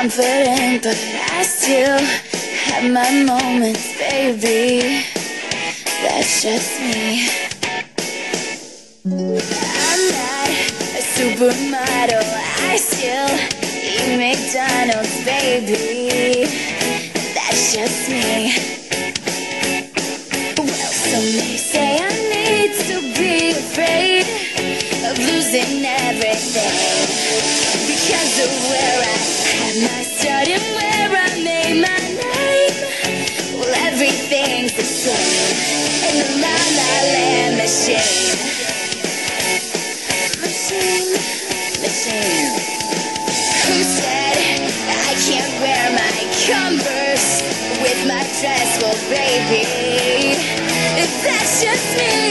confident, but I still have my moments, baby. That's just me. I'm not a supermodel. I still eat McDonald's, baby. That's just me. Well, some may say I need to be afraid of losing everything because of where I machine. Who said I can't wear my Converse with my dress? Well, baby, that's just me.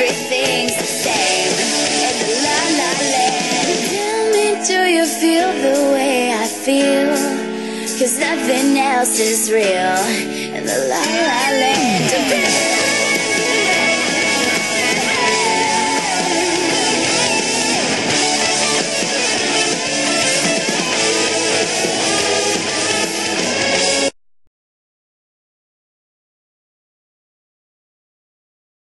Everything's the same in La La Land. Tell me, do you feel the way I feel? Cause nothing else is real in the La.